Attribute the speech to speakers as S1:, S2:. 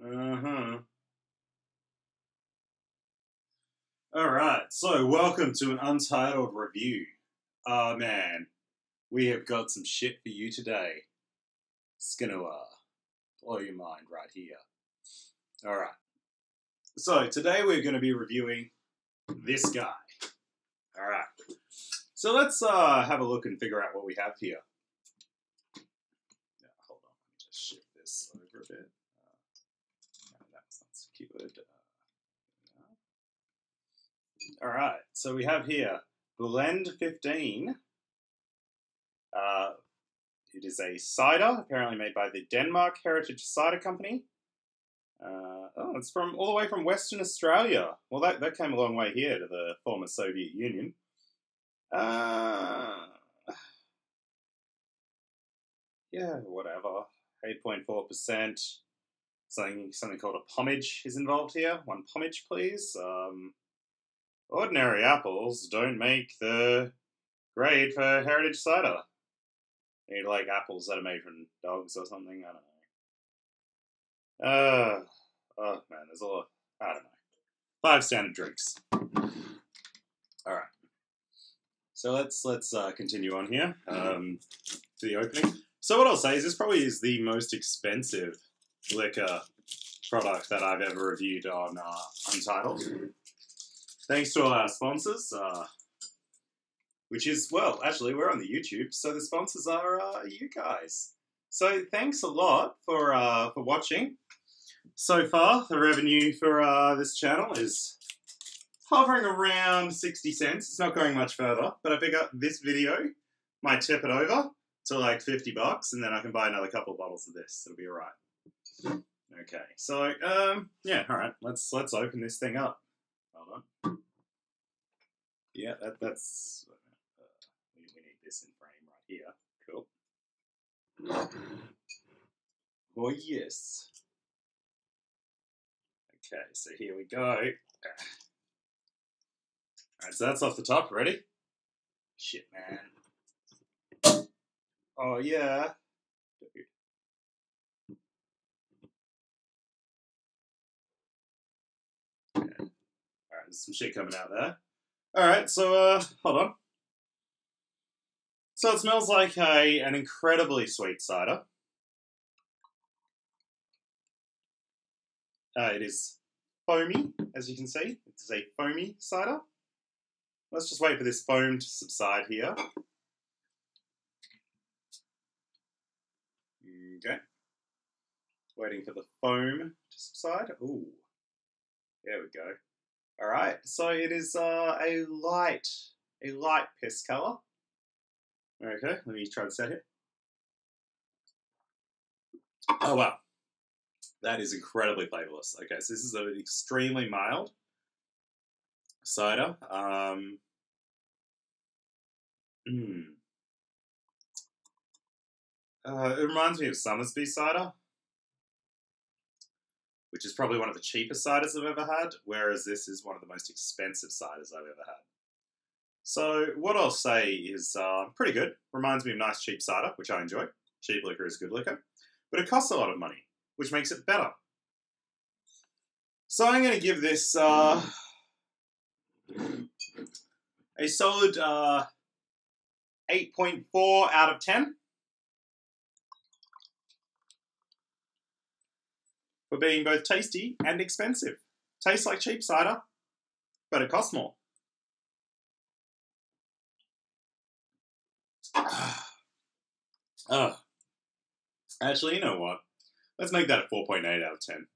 S1: Uh huh. All right, so welcome to an untitled review. Oh man, we have got some shit for you today. It's gonna uh, blow your mind right here. All right, so today we're going to be reviewing this guy. All right, so let's uh, have a look and figure out what we have here. Yeah, hold on, let me just shift this over a bit. Uh. All right, so we have here Blend 15. Uh, it is a cider, apparently made by the Denmark Heritage Cider Company. Uh, oh, it's from all the way from Western Australia. Well, that, that came a long way here to the former Soviet Union. Uh, yeah, whatever. 8.4%. Something, something called a pomage is involved here. One pomage, please. Um, ordinary apples don't make the grade for heritage cider. Need like apples that are made from dogs or something. I don't know. Uh, oh man, there's a lot. I don't know. Five standard drinks. All right. So let's let's uh, continue on here um, to the opening. So what I'll say is this probably is the most expensive liquor product that I've ever reviewed on uh, Untitled. Thanks to all our sponsors, uh, which is well, actually we're on the YouTube, so the sponsors are uh, you guys. So thanks a lot for uh, for watching. So far, the revenue for uh, this channel is hovering around 60 cents. It's not going much further, but I figure this video might tip it over to like 50 bucks, and then I can buy another couple of bottles of this. It'll be all right. Okay, so um, yeah, all right. Let's let's open this thing up. Hold on. Yeah, that, that's uh, we, need this in frame right here. Cool. Oh yes. Okay, so here we go. Alright, so that's off the top. Ready? Shit, man. Oh, yeah. Okay. There's some shit coming out there. Alright, so, uh, hold on. So it smells like a an incredibly sweet cider. Uh, it is foamy, as you can see. It's a foamy cider. Let's just wait for this foam to subside here. Okay. Waiting for the foam to subside. Ooh. There we go. Alright, so it is uh, a light, a light piss colour. Okay, let me try this out here. Oh wow. That is incredibly flavorless. Okay, so this is an extremely mild cider. Um, mm. uh, it reminds me of Somersby cider, which is probably one of the cheapest ciders I've ever had, whereas this is one of the most expensive ciders I've ever had. So what I'll say is uh, pretty good. Reminds me of nice cheap cider, which I enjoy. Cheap liquor is good liquor, but it costs a lot of money which makes it better. So I'm going to give this uh, a solid uh, 8.4 out of 10. For being both tasty and expensive. Tastes like cheap cider, but it costs more. oh. Actually, you know what? Let's make that a 4.8 out of 10.